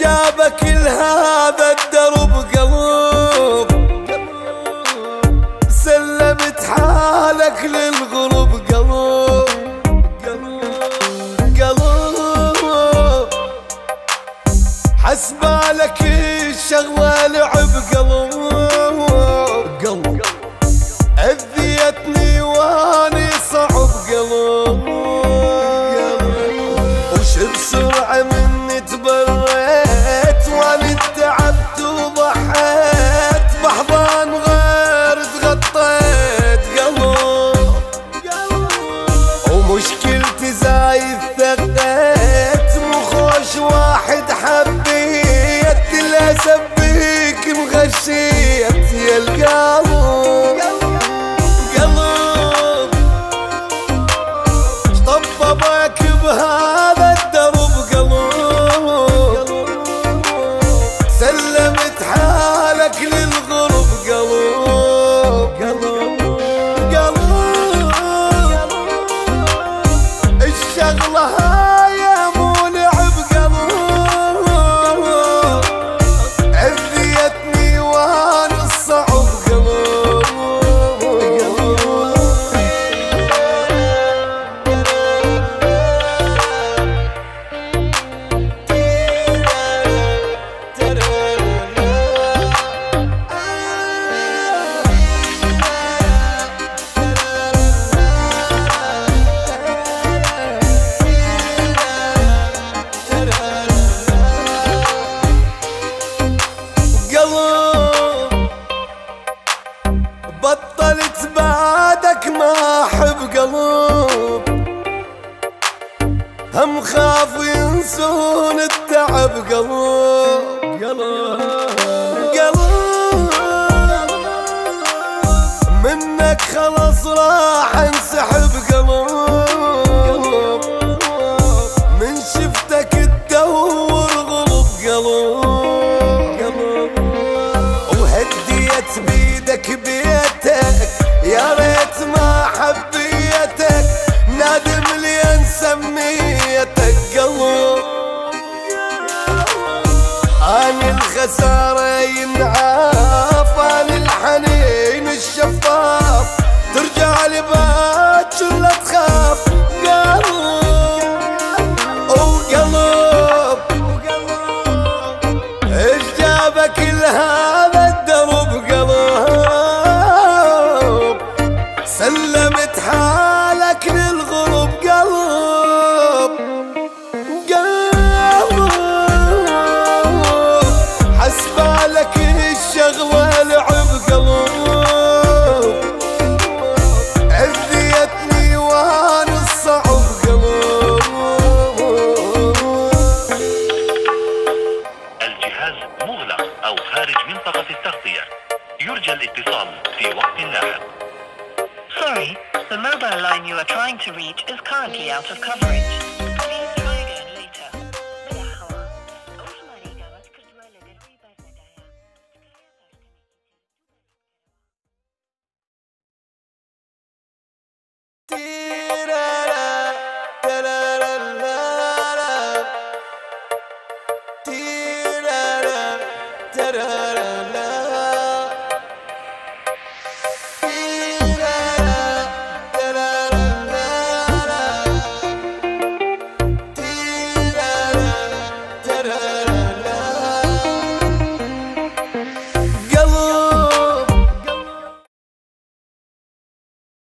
جابك لهذا الدرب. حسبالك الشغلة لعب قلب. قلب أذيتني واني صعب قلب. وش بسرعة مني تبريت واني تعبت وضحيت. بحضان غير تغطيت قلب. ومشكلتي زايد ثقيت مغشيت يا القلب قلب هم خاف ينسون التعب قلب قلب منك خلص راح انسحب. what's. الجهاز مغلق أو خارج منطقة التغطية يرجى الاتصال في وقت لاحق Sorry, the mobile line you are trying to reach is currently out of coverage.